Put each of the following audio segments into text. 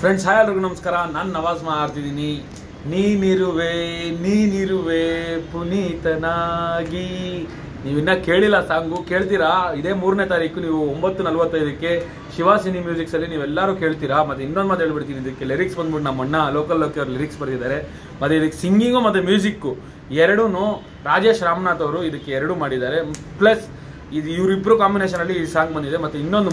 Friends hi ಎಲ್ರಿಗೂ ನಮಸ್ಕಾರ. ನಾನು ನವಾಜ್ ಮಾಡ್ತಿದ್ದೀನಿ ನೀನಿರುವೆ ನೀನಿರುವೆ, ಪುನೀತನಾಗಿ. ನೀವಿನ್ನ ಕೇಳಿಲ್ಲ ಸಾಂಗು, ಕೇಳ್ತೀರಾ? ಇದೇ ಮೂರನೇ ತಾರೀಕು, ನೀವು ಒಂಬತ್ತು ನಲ್ವತ್ತೈದಕ್ಕೆ ಶಿವಾಸಿನಿ ಸಿನಿ ಅಲ್ಲಿ ನೀವೆಲ್ಲರೂ ಕೇಳ್ತೀರಾ? ಮತ್ತು ಇನ್ನೊಂದು ಮಾತು ಹೇಳ್ಬಿಡ್ತೀನಿ, ಇದಕ್ಕೆ ಲಿರಿಕ್ಸ್ ಬಂದ್ಬಿಟ್ಟು ನಮ್ಮ ಅಣ್ಣ ಲೋಕಲ್ ಲೋಕಿ ಅವ್ರು ಲಿರಿಕ್ಸ್ ಬರೆದಿದ್ದಾರೆ. ಮತ್ತು ಇದಕ್ಕೆ ಸಿಂಗಿಂಗು ಮತ್ತು ಮ್ಯೂಸಿಕ್ಕು ಎರಡೂ ರಾಜೇಶ್ ರಾಮನಾಥ್ ಅವರು ಇದಕ್ಕೆ ಎರಡೂ ಮಾಡಿದ್ದಾರೆ. ಪ್ಲಸ್ ಇದು ಇವರಿಬ್ಬರು ಕಾಂಬಿನೇಷನಲ್ಲಿ ಈ ಸಾಂಗ್ ಬಂದಿದೆ. ಮತ್ತು ಇನ್ನೊಂದು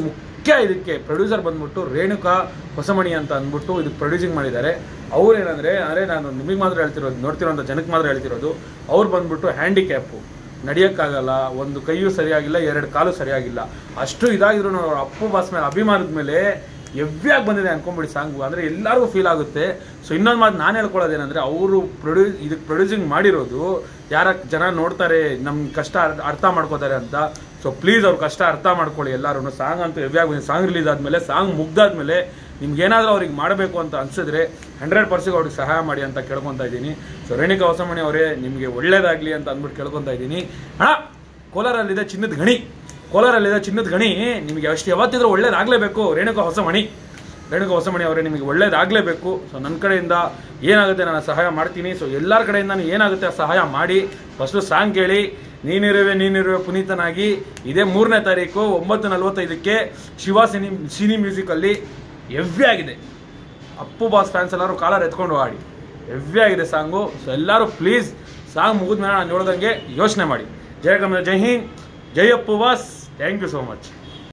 ಇದಕ್ಕೆ ಪ್ರೊಡ್ಯೂಸರ್ ಬಂದ್ಬಿಟ್ಟು ರೇಣುಕಾ ಹೊಸಮಣಿ ಅಂತ ಅಂದ್ಬಿಟ್ಟು ಇದಕ್ಕೆ ಪ್ರೊಡ್ಯೂಸಿಂಗ್ ಮಾಡಿದ್ದಾರೆ. ಅವ್ರು ಏನಂದರೆ ಅಂದ್ರೆ ನಾನು ನಿಮಗೆ ಮಾತ್ರ ಹೇಳ್ತಿರೋದು, ನೋಡ್ತಿರೋಂಥ ಜನಕ್ಕೆ ಮಾತ್ರ ಹೇಳ್ತಿರೋದು, ಅವ್ರು ಬಂದ್ಬಿಟ್ಟು ಹ್ಯಾಂಡಿಕ್ಯಾಪು ನಡೆಯೋಕ್ಕಾಗಲ್ಲ, ಒಂದು ಕೈಯೂ ಸರಿಯಾಗಿಲ್ಲ, ಎರಡು ಕಾಲು ಸರಿಯಾಗಿಲ್ಲ. ಅಷ್ಟು ಇದಾಗಿದ್ರು ಅವ್ರ ಅಪ್ಪು ಬಾಸ್ ಮೇಲೆ, ಅಭಿಮಾನದ ಮೇಲೆ ಎವ್ಯಾಗಿ ಬಂದಿದೆ ಅನ್ಕೊಂಬಿಡಿ ಸಾಂಗು. ಅಂದರೆ ಎಲ್ಲರಿಗೂ ಫೀಲ್ ಆಗುತ್ತೆ. ಸೊ ಇನ್ನೊಂದು ಮಾತು ನಾನು ಹೇಳ್ಕೊಳ್ಳೋದೇನೆಂದರೆ, ಅವರು ಪ್ರೊಡ್ಯೂಸ್ ಇದಕ್ಕೆ ಪ್ರೊಡ್ಯೂಸಿಂಗ್ ಮಾಡಿರೋದು ಯಾರ ಜನ ನೋಡ್ತಾರೆ ನಮ್ಮ ಕಷ್ಟ ಅರ್ಥ ಮಾಡ್ಕೋತಾರೆ ಅಂತ. ಸೊ ಪ್ಲೀಸ್ ಅವ್ರ ಕಷ್ಟ ಅರ್ಥ ಮಾಡ್ಕೊಳ್ಳಿ ಎಲ್ಲರೂ ಸಾಂಗ್ ಅಂತೂ ಎವ್ಯಾಗಿ ಬಂದಿದೆ. ಸಾಂಗ್ ರಿಲೀಸ್ ಆದಮೇಲೆ, ಸಾಂಗ್ ಮುಗ್ದಾದ್ಮೇಲೆ ನಿಮ್ಗೇನಾದರೂ ಅವ್ರಿಗೆ ಮಾಡಬೇಕು ಅಂತ ಅನ್ಸಿದ್ರೆ ಹಂಡ್ರೆಡ್ ಪರ್ಸೆಂಟ್ ಅವ್ರಿಗೆ ಸಹಾಯ ಮಾಡಿ ಅಂತ ಕೇಳ್ಕೊತಾ ಇದ್ದೀನಿ. ಸೊ ರೇಣಿಕಾ ಹೊಸಮಣಿ ಅವರೇ, ನಿಮಗೆ ಒಳ್ಳೇದಾಗಲಿ ಅಂತ ಅಂದ್ಬಿಟ್ಟು ಕೇಳ್ಕೊತಾ ಇದ್ದೀನಿ. ಅಣ್ಣ, ಕೋಲಾರಲ್ಲಿದೆ ಚಿನ್ನದ ಗಣಿ. ಕೋಲಾರಲ್ಲಿದೆ ಚಿನ್ನದ ಗಣಿ, ನಿಮಗೆ ಅಷ್ಟು ಯಾವತ್ತಿದ್ರೂ ಒಳ್ಳೇದಾಗಲೇಬೇಕು. ರೇಣುಕಾ ಹೊಸಮಣಿ. ರೇಣುಕಾ ಹೊಸಮಣಿ ಅವರೇ, ನಿಮಗೆ ಒಳ್ಳೇದಾಗಲೇಬೇಕು. ಸೊ ನನ್ನ ಕಡೆಯಿಂದ ಏನಾಗುತ್ತೆ ನಾನು ಸಹಾಯ ಮಾಡ್ತೀನಿ. ಸೊ ಎಲ್ಲರ ಕಡೆಯಿಂದ ನಾನು ಏನಾಗುತ್ತೆ ಸಹಾಯ ಮಾಡಿ ಫಸ್ಟು ಸಾಂಗ್ ಕೇಳಿ. ನೀನಿರುವೆ ನೀನಿರುವೆ ಪುನೀತನಾಗಿ. ಇದೇ ಮೂರನೇ ತಾರೀಕು, ಒಂಬತ್ತು ನಲ್ವತ್ತೈದಕ್ಕೆ Shiva cine cine musically heavy ಆಗಿದೆ. ಅಪ್ಪು ಬಾಸ್ ಫ್ಯಾನ್ಸ್ ಎಲ್ಲರೂ ಕಾಲರ್ ಎತ್ಕೊಂಡು ಆಡಿ ಹೆವ್ವಿ ಆಗಿದೆ ಸಾಂಗು. ಸೊ ಎಲ್ಲರೂ ಪ್ಲೀಸ್ ಸಾಂಗ್ ಮುಗಿದ್ಮೇಲೆ ನಾನು ನೋಡ್ದಂಗೆ ಯೋಚನೆ ಮಾಡಿ. ಜಯ ಕಮಲ ಜೈ ಹಿಂದ್. ಜೈ Appu boss thank you so much